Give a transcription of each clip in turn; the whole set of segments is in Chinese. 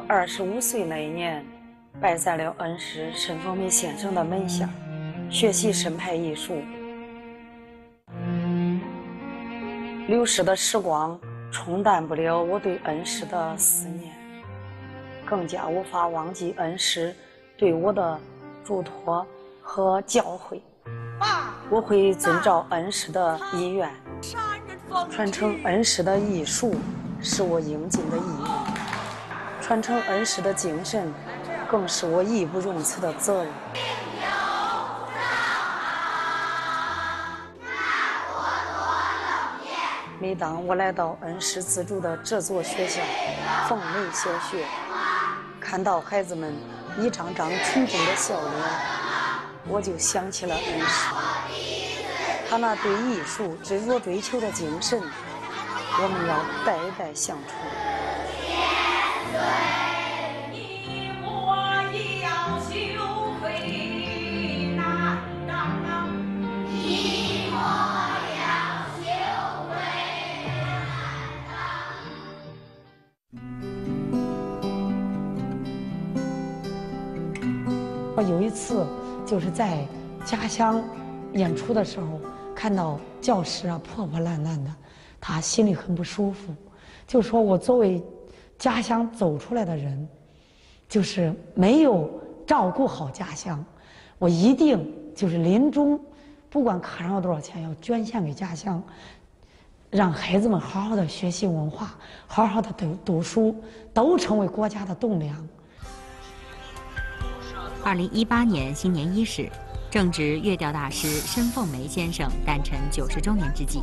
我二十五岁那一年，拜在了恩师申凤梅先生的门下，学习申派艺术。流逝的时光冲淡不了我对恩师的思念，更加无法忘记恩师对我的嘱托和教诲。我会遵照恩师的意愿，传承恩师的艺术，是我应尽的义务；传承恩师的精神，更是我义不容辞的责任。每当我来到恩师资助的这座学校——凤梅小学，看到孩子们一张张纯真的笑脸，我就想起了恩师。他那对艺术执着追求的精神，我们要代代相传。有一次，就是在家乡演出的时候，看到教室啊破破烂烂的，他心里很不舒服，就说我作为家乡走出来的人，就是没有照顾好家乡，我一定就是临终，不管卡上有多少钱，要捐献给家乡，让孩子们好好的学习文化，好好的读读书，都成为国家的栋梁。二零一八年新年伊始，正值越调大师申凤梅先生诞辰九十周年之际，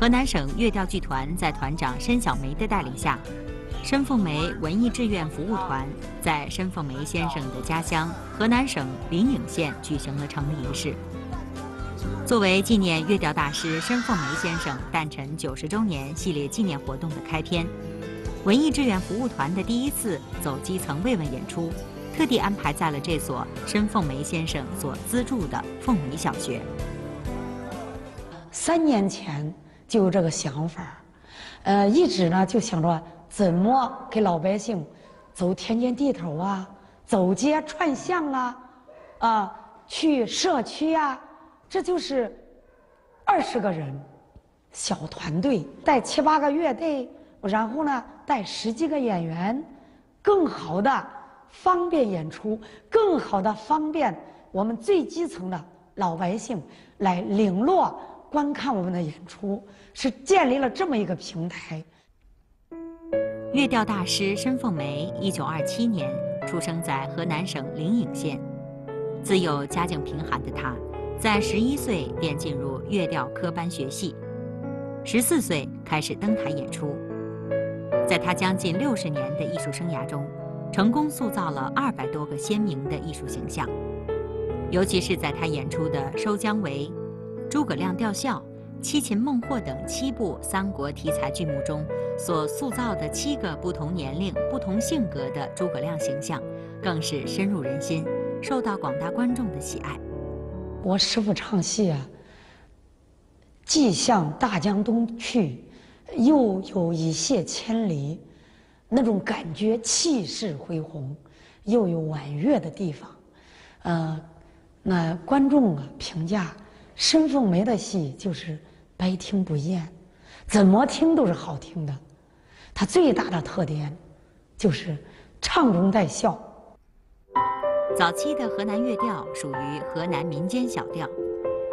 河南省越调剧团在团长申小梅的带领下，申凤梅文艺志愿服务团在申凤梅先生的家乡河南省临颍县举行了成立仪式。作为纪念乐调大师申凤梅先生诞辰九十周年系列纪念活动的开篇，文艺志愿服务团的第一次走基层慰问演出。特地安排在了这所申凤梅先生所资助的凤梅小学。三年前就有这个想法呃，一直呢就想着怎么给老百姓走田间地头啊，走街串巷啊，啊，去社区啊，这就是二十个人小团队带七八个乐队，然后呢带十几个演员，更好的。方便演出，更好的方便我们最基层的老百姓来领落、观看我们的演出，是建立了这么一个平台。乐调大师申凤梅，一九二七年出生在河南省临颍县。自幼家境贫寒的她，在十一岁便进入乐调科班学戏，十四岁开始登台演出。在她将近六十年的艺术生涯中，成功塑造了二百多个鲜明的艺术形象，尤其是在他演出的《收姜维》《诸葛亮吊孝》《七擒孟获》等七部三国题材剧目中所塑造的七个不同年龄、不同性格的诸葛亮形象，更是深入人心，受到广大观众的喜爱。我师傅唱戏啊，既向大江东去，又有一泻千里。那种感觉气势恢宏，又有婉约的地方，呃，那观众啊评价申凤梅的戏就是百听不厌，怎么听都是好听的。它最大的特点就是唱中带笑。早期的河南乐调属于河南民间小调，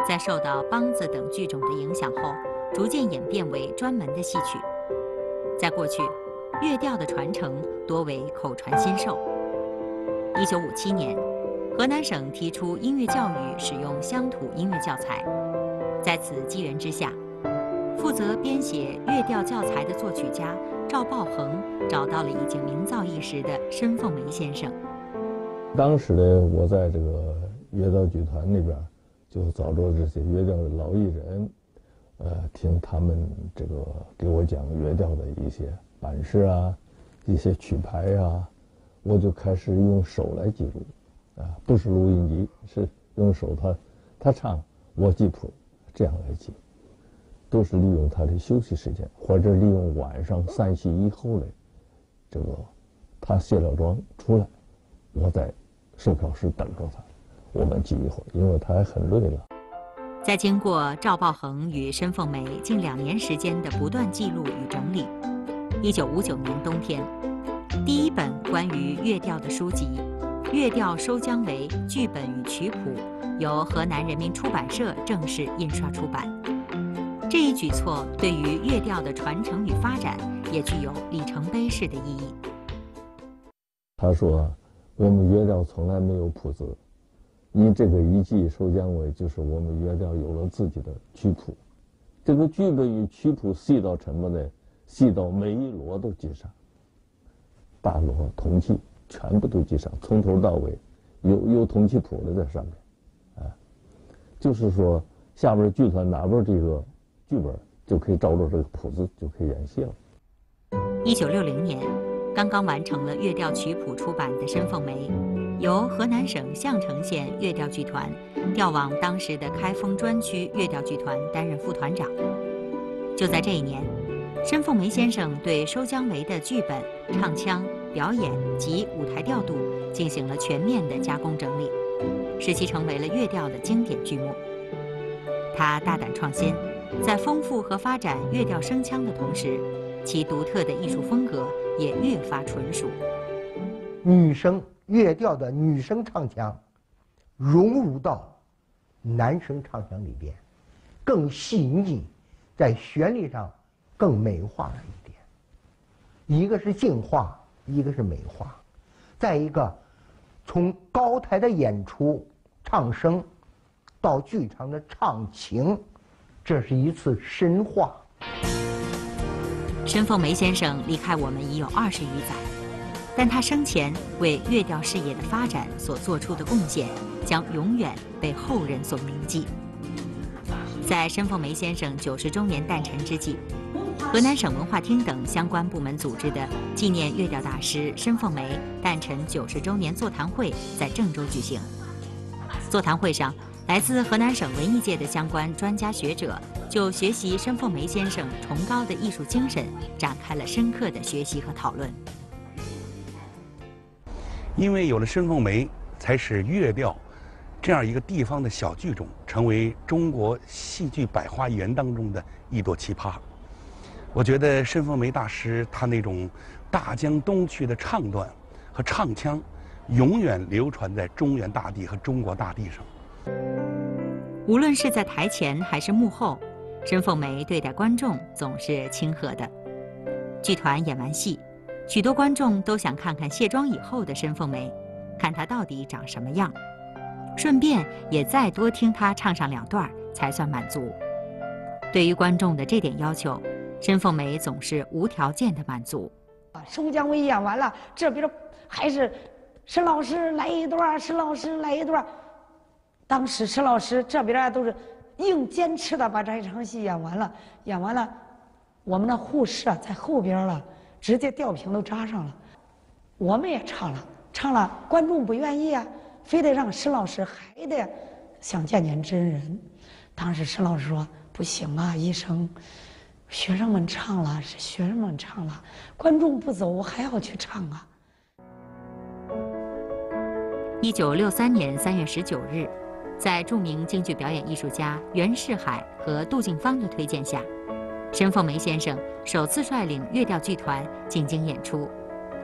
在受到梆子等剧种的影响后，逐渐演变为专门的戏曲。在过去。乐调的传承多为口传心授。一九五七年，河南省提出音乐教育使用乡土音乐教材，在此机缘之下，负责编写乐调教材的作曲家赵抱恒找到了已经名噪一时的申凤梅先生。当时呢，我在这个乐调剧团那边，就找着这些乐调的老艺人，呃，听他们这个给我讲乐调的一些。版式啊，一些曲牌啊，我就开始用手来记录，啊，不是录音机，是用手他他唱，我记谱，这样来记，都是利用他的休息时间，或者利用晚上散戏以后的这个他卸了妆出来，我在售票室等着他，我们记一会儿，因为他还很累了。在经过赵抱恒与申凤梅近两年时间的不断记录与整理，一九五九年冬天，第一本关于乐调的书籍《乐调收姜维剧本与曲谱》由河南人民出版社正式印刷出版。这一举措对于乐调的传承与发展也具有里程碑式的意义。他说：“我们乐调从来没有谱子。”你这个一记收姜维，就是我们乐调有了自己的曲谱。这个剧本与曲谱细到什么呢？细到每一锣都记上，大锣、铜器全部都记上，从头到尾有有铜器谱的在上面。啊，就是说下边剧团拿着这个剧本，就可以照着这个谱子就可以演戏了。一九六零年，刚刚完成了乐调曲谱出版的申凤梅。由河南省项城县乐调剧团调往当时的开封专区乐调剧团担任副团长。就在这一年，申凤梅先生对收姜维的剧本、唱腔、表演及舞台调度进行了全面的加工整理，使其成为了乐调的经典剧目。他大胆创新，在丰富和发展乐调声腔的同时，其独特的艺术风格也越发纯熟。女声。乐调的女声唱腔融入到男声唱腔里边，更细腻，在旋律上更美化了一点。一个是净化，一个是美化。再一个，从高台的演出唱声到剧场的唱情，这是一次深化。申凤梅先生离开我们已有二十余载。但他生前为乐调事业的发展所做出的贡献，将永远被后人所铭记。在申凤梅先生九十周年诞辰之际，河南省文化厅等相关部门组织的纪念乐调大师申凤梅诞辰九十周年座谈会在郑州举行。座谈会上，来自河南省文艺界的相关专家学者就学习申凤梅先生崇高的艺术精神展开了深刻的学习和讨论。因为有了申凤梅，才使乐调这样一个地方的小剧种成为中国戏剧百花园当中的一朵奇葩。我觉得申凤梅大师他那种大江东去的唱段和唱腔，永远流传在中原大地和中国大地上。无论是在台前还是幕后，申凤梅对待观众总是亲和的。剧团演完戏。许多观众都想看看卸妆以后的申凤梅，看她到底长什么样，顺便也再多听她唱上两段才算满足。对于观众的这点要求，申凤梅总是无条件的满足。收姜维演完了，这边还是申老师来一段，申老师来一段。当时申老师这边都是硬坚持的把这一场戏演完了，演完了，我们的护士在后边了。直接吊瓶都扎上了，我们也唱了，唱了，观众不愿意啊，非得让申老师还得想见见真人。当时申老师说：“不行啊，医生，学生们唱了，是学生们唱了，观众不走，我还要去唱啊。”一九六三年三月十九日，在著名京剧表演艺术家袁世海和杜静芳的推荐下。申凤梅先生首次率领乐调剧团进京演出，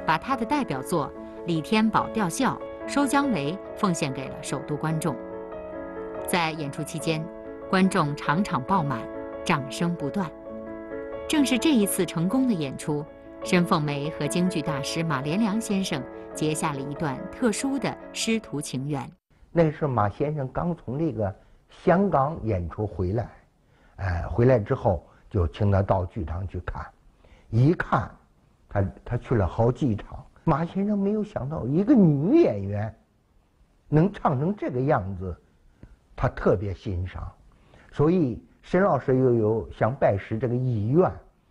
把他的代表作《李天宝吊孝》《收姜维》奉献给了首都观众。在演出期间，观众场场爆满，掌声不断。正是这一次成功的演出，申凤梅和京剧大师马连良先生结下了一段特殊的师徒情缘。那时候马先生刚从这个香港演出回来，哎，回来之后。就请他到剧场去看，一看，他他去了好几场。马先生没有想到一个女演员能唱成这个样子，他特别欣赏，所以沈老师又有想拜师这个意愿，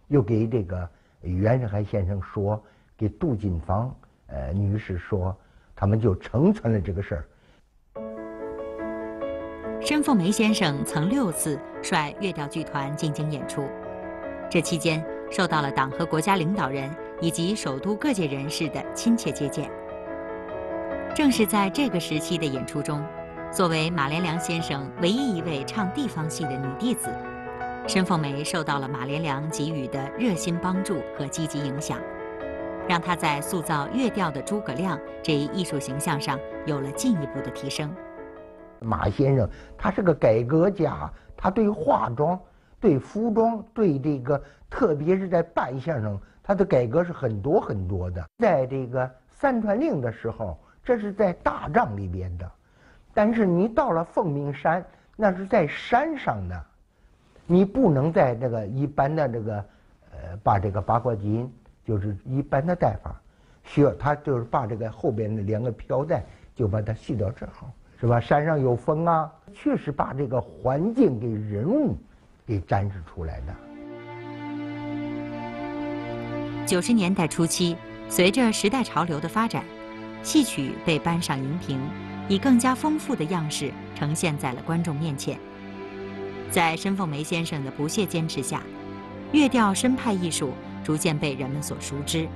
又给这个袁世海先生说，给杜锦芳呃女士说，他们就成全了这个事儿。申凤梅先生曾六次率乐调剧团进京演出，这期间受到了党和国家领导人以及首都各界人士的亲切接见。正是在这个时期的演出中，作为马连良先生唯一一位唱地方戏的女弟子，申凤梅受到了马连良给予的热心帮助和积极影响，让她在塑造越调的诸葛亮这一艺术形象上有了进一步的提升。马先生他是个改革家，他对化妆、对服装、对这个，特别是在扮相上，他的改革是很多很多的。在这个三传令的时候，这是在大帐里边的，但是你到了凤鸣山，那是在山上的，你不能在这个一般的这个，呃，把这个八卦巾，就是一般的戴法，需要他就是把这个后边的两个飘带就把它系到这儿。是吧？山上有风啊，确实把这个环境给人物给展示出来的。九十年代初期，随着时代潮流的发展，戏曲被搬上荧屏，以更加丰富的样式呈现在了观众面前。在申凤梅先生的不懈坚持下，越调申派艺术逐渐被人们所熟知。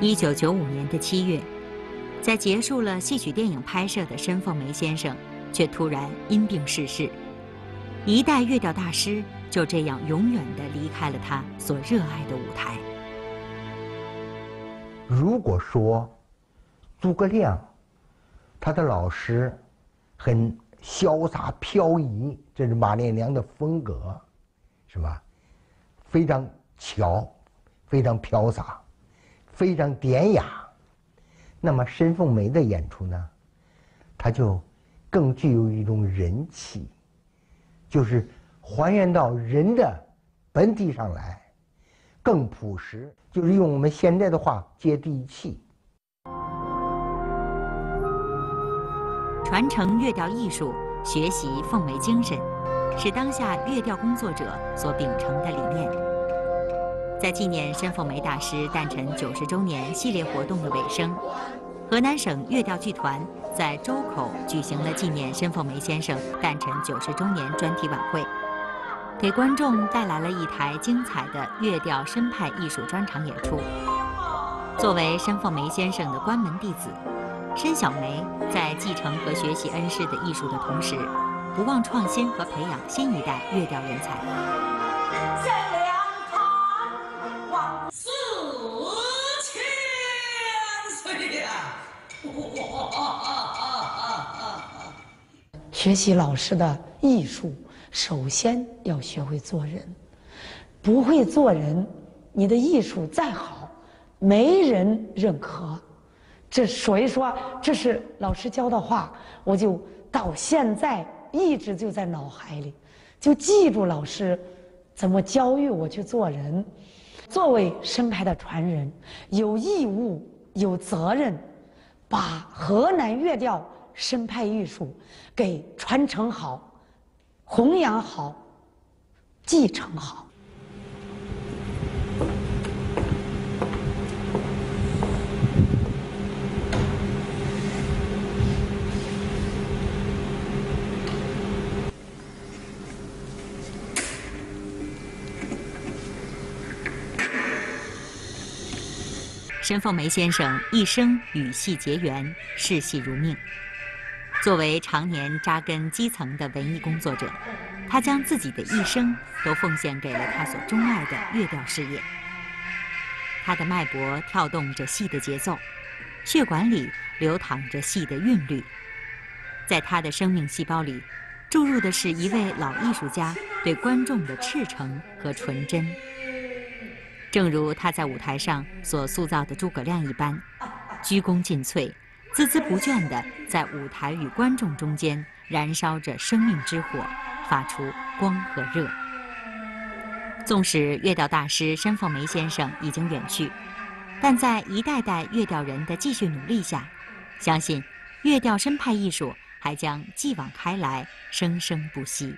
一九九五年的七月。在结束了戏曲电影拍摄的申凤梅先生，却突然因病逝世，一代越调大师就这样永远地离开了他所热爱的舞台。如果说诸葛亮，他的老师很潇洒飘逸，这是马连良的风格，是吧？非常巧，非常飘洒，非常典雅。那么申凤梅的演出呢，他就更具有一种人气，就是还原到人的本体上来，更朴实，就是用我们现在的话接地气。传承乐调艺术，学习凤梅精神，是当下乐调工作者所秉承的理念。在纪念申凤梅大师诞辰九十周年系列活动的尾声。河南省乐调剧团在周口举行了纪念申凤梅先生诞辰九十周年专题晚会，给观众带来了一台精彩的乐调申派艺术专场演出。作为申凤梅先生的关门弟子，申小梅在继承和学习恩师的艺术的同时，不忘创新和培养新一代乐调人才。学习老师的艺术，首先要学会做人。不会做人，你的艺术再好，没人认可。这所以说，这是老师教的话，我就到现在一直就在脑海里，就记住老师怎么教育我去做人。作为生派的传人，有义务、有责任，把河南越调。生派艺术给传承好、弘扬好、继承好。申凤梅先生一生与戏结缘，视戏如命。作为常年扎根基层的文艺工作者，他将自己的一生都奉献给了他所钟爱的乐调事业。他的脉搏跳动着戏的节奏，血管里流淌着戏的韵律。在他的生命细胞里，注入的是一位老艺术家对观众的赤诚和纯真。正如他在舞台上所塑造的诸葛亮一般，鞠躬尽瘁。孜孜不倦地在舞台与观众中间燃烧着生命之火，发出光和热。纵使乐调大师申凤梅先生已经远去，但在一代代乐调人的继续努力下，相信乐调申派艺术还将继往开来，生生不息。